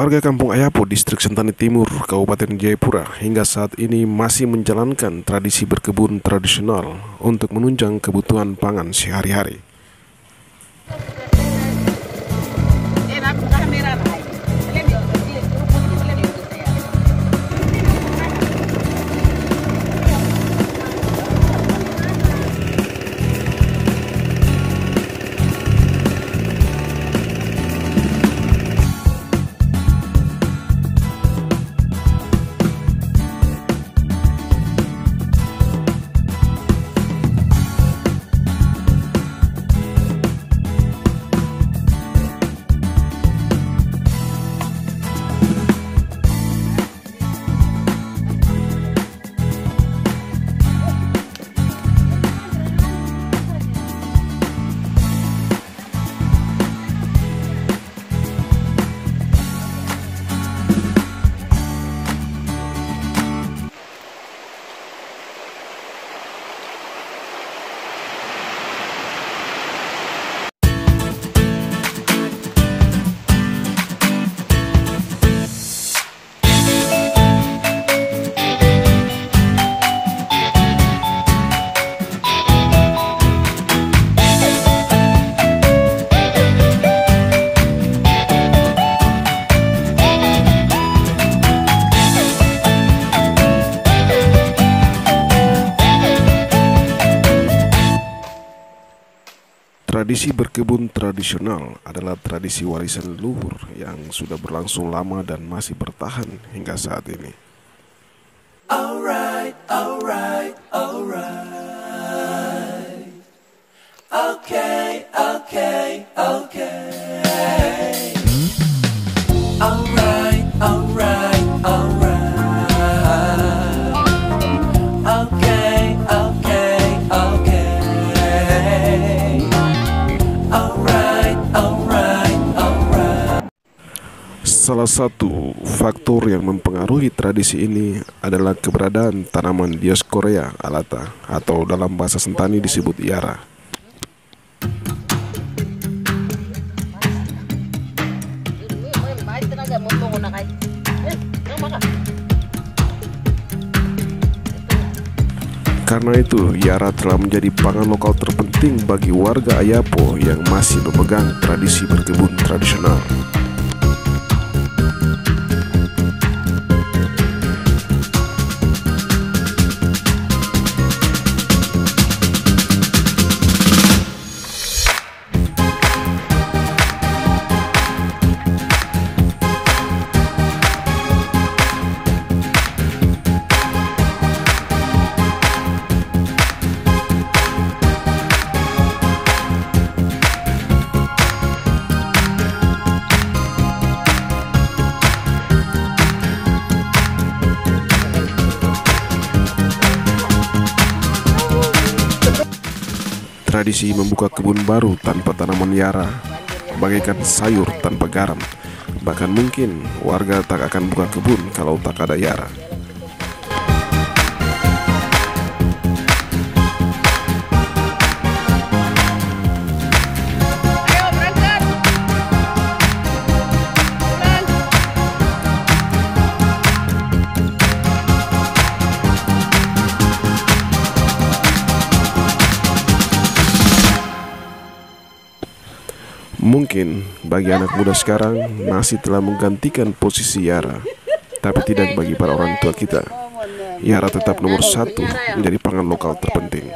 Warga Kampung Ayapo, Distrik Sentani Timur, Kabupaten Jayapura hingga saat ini masih menjalankan tradisi berkebun tradisional untuk menunjang kebutuhan pangan sehari-hari. Tradisi berkebun tradisional adalah tradisi warisan leluhur yang sudah berlangsung lama dan masih bertahan hingga saat ini. Salah satu faktor yang mempengaruhi tradisi ini adalah keberadaan tanaman Dioscorea alata atau dalam bahasa Sentani disebut Iara. Karena itu, Iara telah menjadi pangan lokal terpenting bagi warga Ayapo yang masih memegang tradisi berkebun tradisional. Tradisi membuka kebun baru tanpa tanaman Yara, bagaikan sayur tanpa garam. Bahkan mungkin warga tak akan buka kebun kalau tak ada Yara. Mungkin bagi anak muda sekarang nasi telah menggantikan posisi Yara, tapi tidak bagi para orang tua kita. Yara tetap nomor satu menjadi pangan lokal terpenting.